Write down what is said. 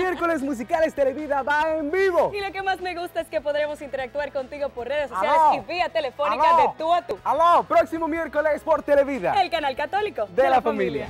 miércoles musicales Televida va en vivo. Y lo que más me gusta es que podremos interactuar contigo por redes sociales Aló. y vía telefónica Aló. de tú a tú. Aló, próximo miércoles por Televida. El canal católico De la familia.